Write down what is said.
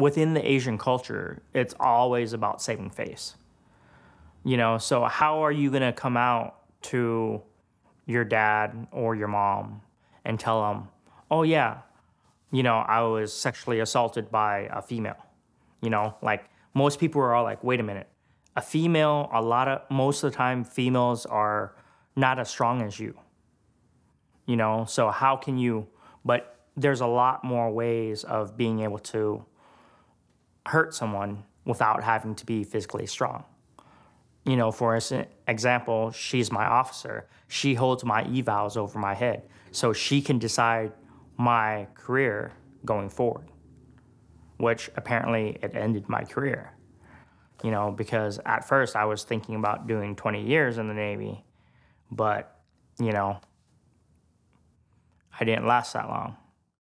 within the Asian culture, it's always about saving face. You know, so how are you going to come out to your dad or your mom and tell them, oh, yeah, you know, I was sexually assaulted by a female? You know, like most people are all like, wait a minute. A female, a lot of, most of the time, females are not as strong as you. You know, so how can you, but there's a lot more ways of being able to hurt someone without having to be physically strong. You know, for example, she's my officer. She holds my evals over my head. So she can decide my career going forward, which apparently it ended my career. You know, because at first I was thinking about doing 20 years in the Navy, but, you know, I didn't last that long.